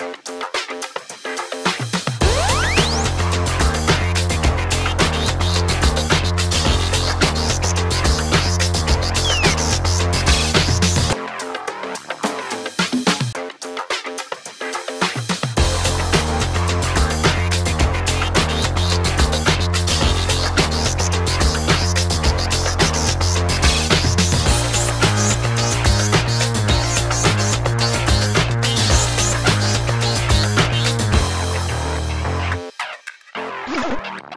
Bye. you